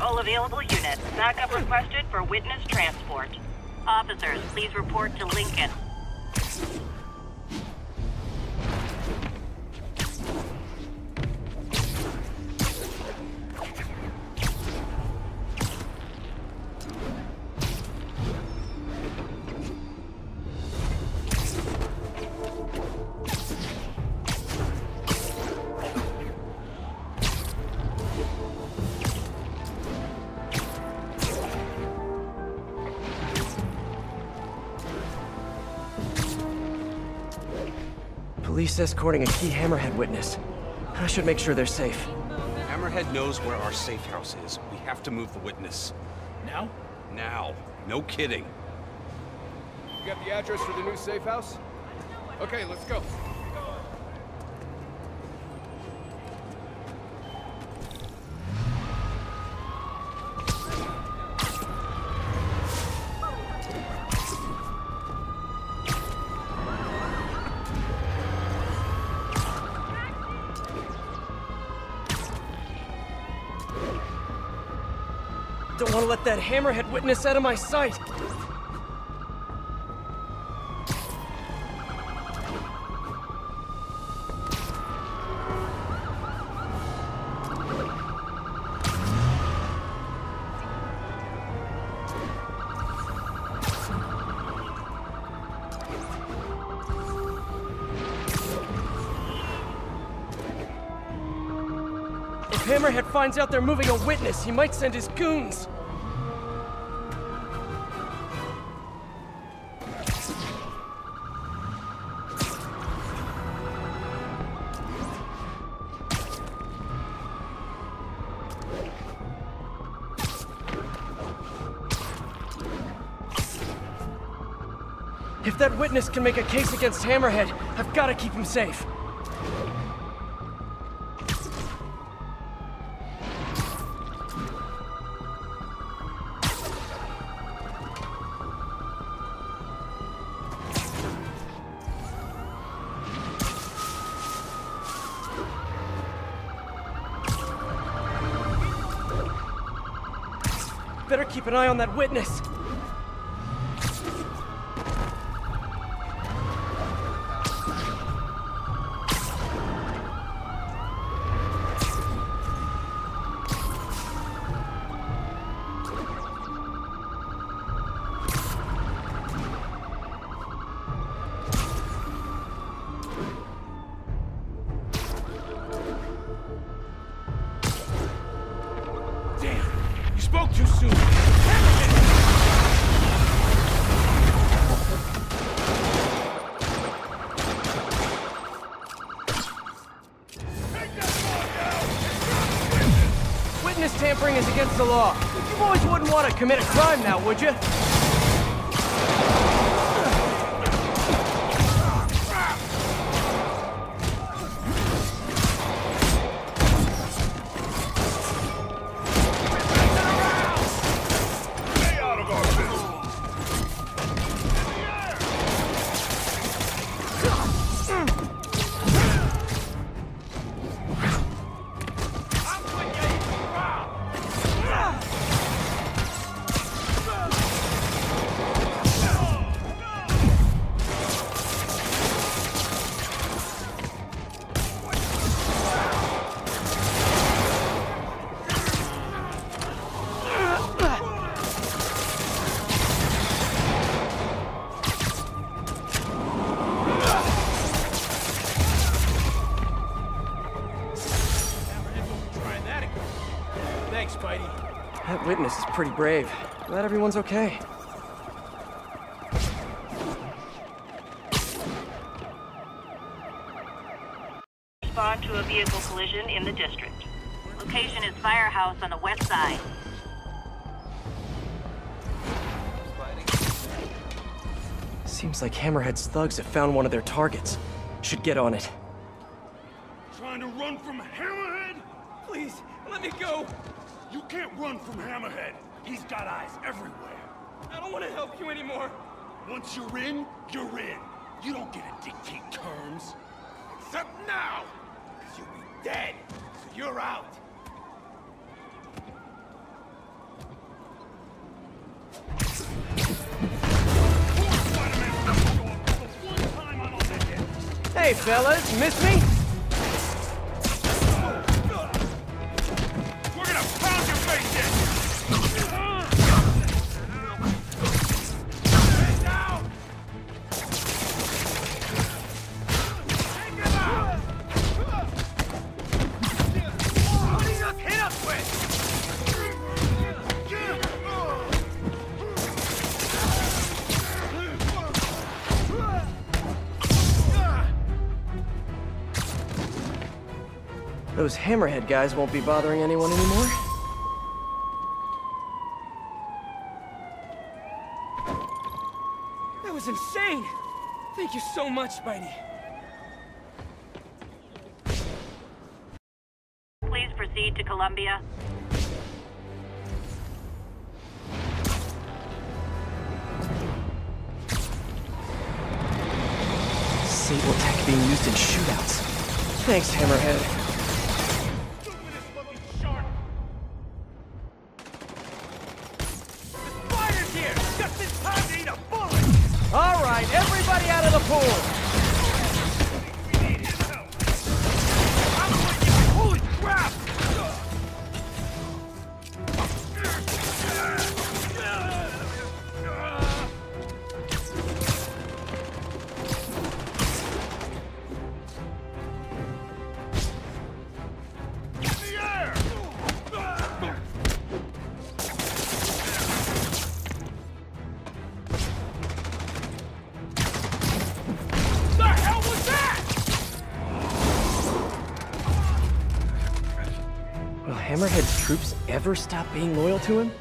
All available units. Backup requested for witness transport. Officers, please report to Lincoln. Police escorting a key Hammerhead witness. I should make sure they're safe. Hammerhead knows where our safe house is. We have to move the witness. Now? Now. No kidding. You got the address for the new safe house? Okay, let's go. Don't want to let that Hammerhead witness out of my sight. Hammerhead finds out they're moving a witness, he might send his goons. If that witness can make a case against Hammerhead, I've got to keep him safe. Keep an eye on that witness. Commit a crime now, would you? Witness is pretty brave. Glad everyone's okay. Respond to a vehicle collision in the district. Location is Firehouse on the west side. Seems like Hammerhead's thugs have found one of their targets. Should get on it. can't run from Hammerhead. He's got eyes everywhere. I don't want to help you anymore. Once you're in, you're in. You don't get to dictate terms. Except now! Because you'll be dead, so you're out. Hey, fellas, miss me? Those hammerhead guys won't be bothering anyone anymore? That was insane! Thank you so much, Spidey. Please proceed to Columbia. Sable tech being used in shootouts. Thanks, Hammerhead. Ever stop being loyal to him?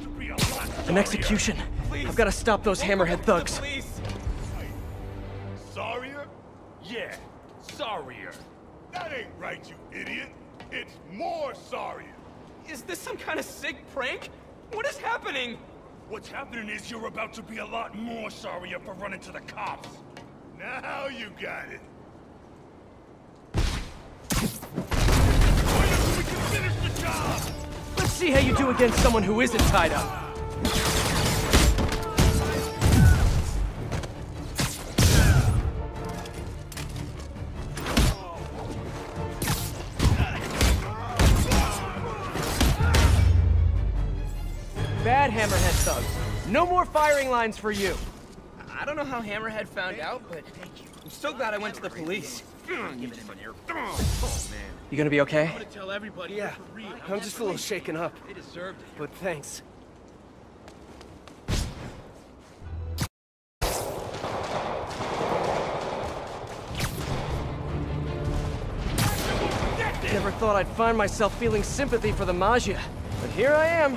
Should be a lot An execution. I've got to stop those Hammerhead thugs. Please. Sorrier? Yeah, sorrier. That ain't right, you idiot. It's more sorrier. Is this some kind of sick prank? What is happening? What's happening is you're about to be a lot more sorrier for running to the cops. Now you got it. Let's see how you do against someone who isn't tied up. Hammerhead thugs. No more firing lines for you. I don't know how Hammerhead found out, but I'm so glad I went to the police. You are gonna be okay? I'm gonna tell everybody. Yeah, I'm just a little shaken up. They deserved it. But thanks. Never thought I'd find myself feeling sympathy for the Maggia, but here I am.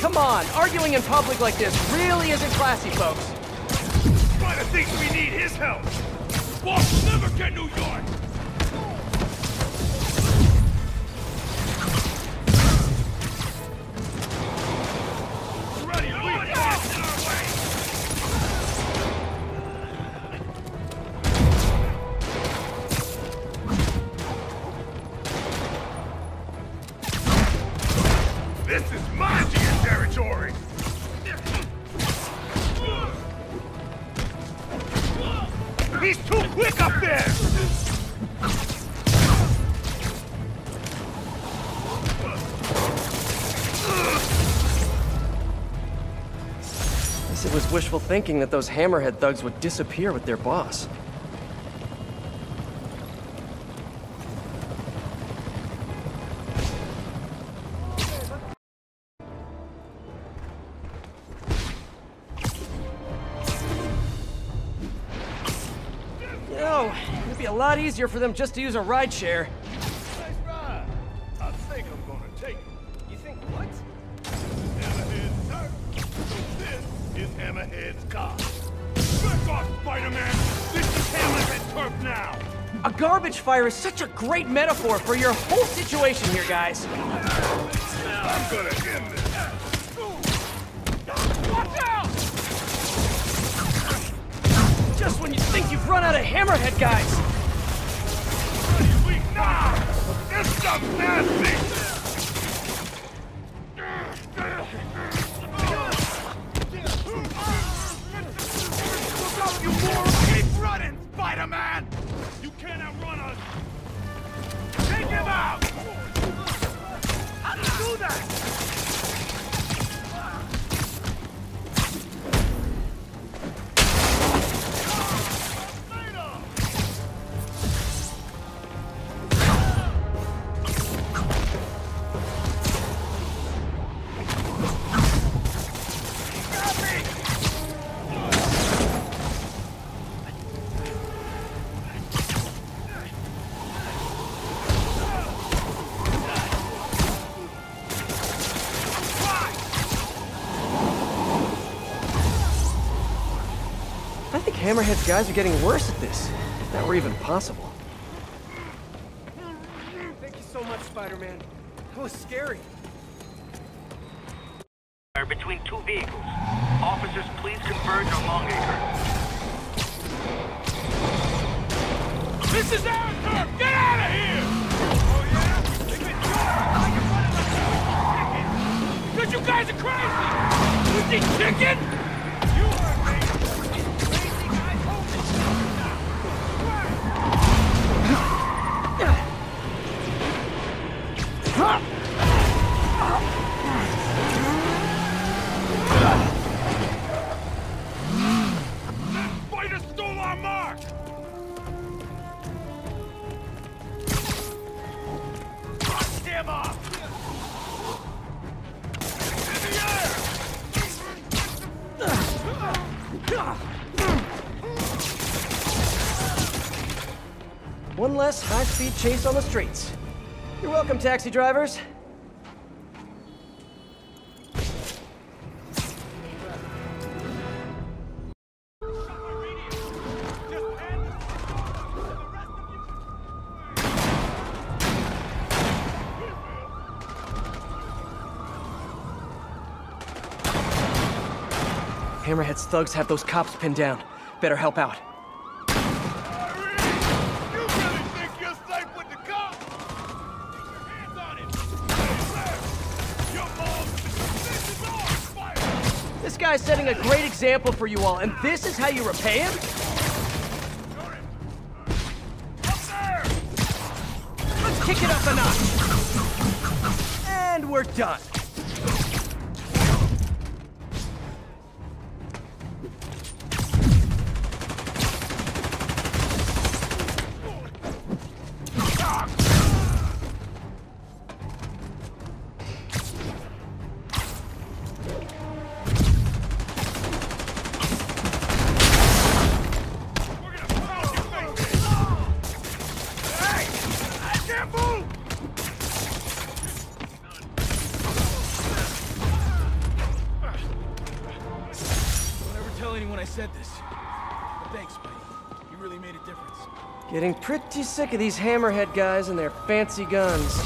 Come on! Arguing in public like this really isn't classy, folks. Spider thinks we need his help! Boss will never get New York! Up there! Guess it was wishful thinking that those Hammerhead thugs would disappear with their boss. Know, it'd be a lot easier for them just to use a rideshare. Nice ride. I think I'm gonna take it. You think what? Hammerhead's. This is Hammerhead's car. Back off, Spider-Man! This is Hammerhead turf now! A garbage fire is such a great metaphor for your whole situation here, guys. I'm gonna end this. Watch out! Just when you think you've run out of hammerhead guys! Weak now! This stuff's nasty! Look up, you moron! Keep running, Spider-Man! Hammerhead's guys are getting worse at this. If that were even possible. Thank you so much, Spider-Man. That was scary. are between two vehicles. Officers, please converge on Longacre. This is our turf! Get out of here! Oh, yeah? They get yours! Like you're running like Because you guys are crazy! You think chicken? High-speed chase on the streets. You're welcome, taxi drivers. Hammerhead's thugs have those cops pinned down. Better help out. Guy's setting a great example for you all, and this is how you repay him? Let's kick it up a notch. And we're done. Anyone I said this. But thanks, Spidey. You really made a difference. Getting pretty sick of these Hammerhead guys and their fancy guns.